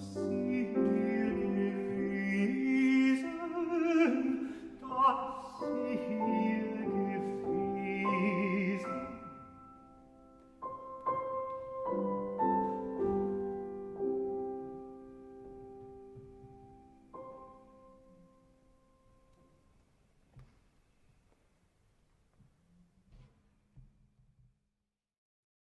See